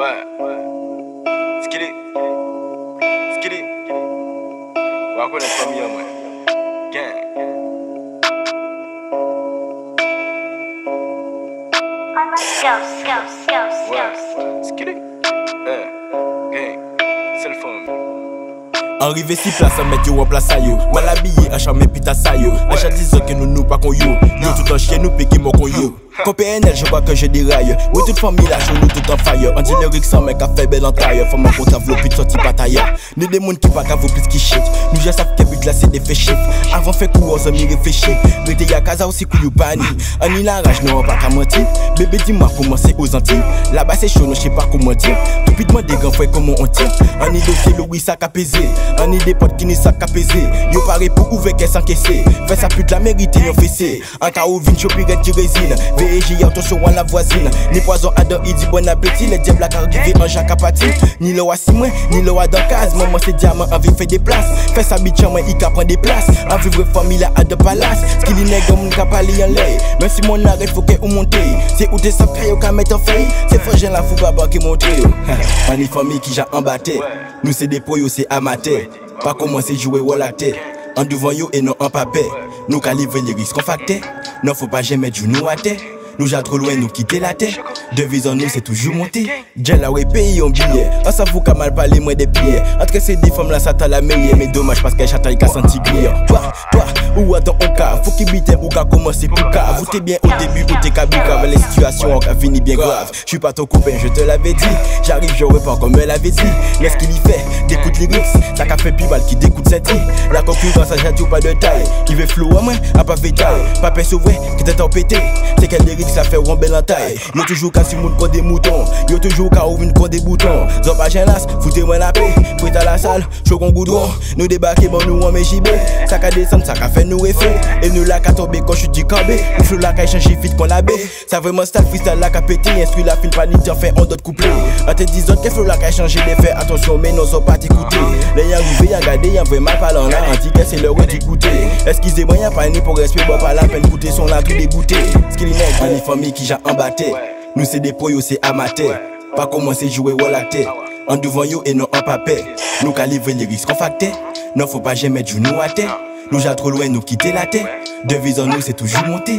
Ouais. Skilly. Skilly. Wa moi. Gang. Ouais. Skilly. Eh. Gang. Cell phone. Arrivé si place à mettre yo en place à yo Mal pita sa yo À chaque disant que nous nous pas qu'on yo Yo tout en chien nous piqué mon qu'on yo Quand PNL, je vois que je déraille Oui, toute famille, la nous tout en fire. On dit lyrics sans mec, a fait belle entaille. Faut mon compte à de sorti bataille. Ni des moun qui pas qu'à vous plus qui shit fait chiffre Avant fait coup aux amis réfléchir. Nous t'es y'a casa aussi couillou pani On y la pas qu'à mentir. Bébé dis-moi comment c'est aux Antilles. Là-bas c'est chaud non je sais pas comment dire. Tout pis demande des grands frères comment on On y des potes qui n'y ça qu'a pesé. Yo paré pour ouvrir qu'elle s'encaisser Fait ça pute la mérite yon fessé. En cas où vin choper qui résine VG attention à la voisine. Ni poison à il dit bon appétit. Les diables à arrivé en Jacques Apati Ni le si moins, ni le dans case c'est diamant, envie fait des places. Fait sa bitch moi il prend des places. En vivre famille à de palace Ce qu'il y nègre mon cap aller en l'air Même si mon arrêt faut qu'elle ou monte C'est où t'es sap kayo ka mettre en feuille C'est faut la fou baba qui monte On est famille qui j'ai embatté. Nous c'est des poyos c'est amateur. Pas commencer jouer ou la en devant yo et non en papier. Nous calibrer les risques en facteur. Non, faut pas jamais du nous à terre. Nous j'ai trop loin, nous quitter la terre. Devise en nous, c'est toujours monter. J'ai la ouais paye en billet. On s'avoue qu'à mal parler, moi des pieds. Entre ces deux femmes là, ça t'a la meilleure. Mais dommage parce qu'elle chataille qu'à senti client. Toi, toi, ou attends on cas? Faut qu'il bite ou qu'à commencer pour cas. Vous t'es bien au début ou t'es kabika. Mais les situations ont fini bien grave. Je suis pas ton copain, je te l'avais dit. J'arrive, je repars comme elle avait dit. Mais ce qu'il y fait, d'écoute les lyrics. Ça qu'a fait plus mal qui découte cette. La concurrence, j'ai tout pas de taille. Il veut flou à moi, à pas taille. Pas peur vrai, qui t'es pété. C'est qu'elle lyrics ça fait rembelle en taille. Toujours qu'à si moun contre des moutons. Yo toujours qu'à ouvrir contre des boutons. Zon pas gênas, foutez-moi la paix. Prête à la salle, chaud qu'on goudron. Nous débarquer, bon nous en JB. Ça qu'a descendre, ça qu'a fait nous effet. Et nous là qu'à tomber quand je suis du cambé. Ou flou là qu'à changer vite qu'on la baie. Ça vraiment style freestyle là qu'à péter. Instruit la file panique, en fait on d'autres couplets? A te disant que flou là qu'à changer les faits. Attention, mais nous ont pas t'écouter. Les y'a arrivé, y'a gardé, y'a vraiment parlant là. On dit que c'est l'heure du goûter. Excusez-moi, y'a pas ni pour respect, bon pas la peine goûter son là tout. Ce qu'il est, on est famille qui j'ai embatté. Nous c'est des poyos, c'est amateur. Pas commencer jouer ou la tête. En devant yo et non en papier. Nous calibrer les risques en. Non, faut pas jamais du nous à terre. Nous j'ai trop loin, nous quitter la terre. Devise en nous, c'est toujours monter.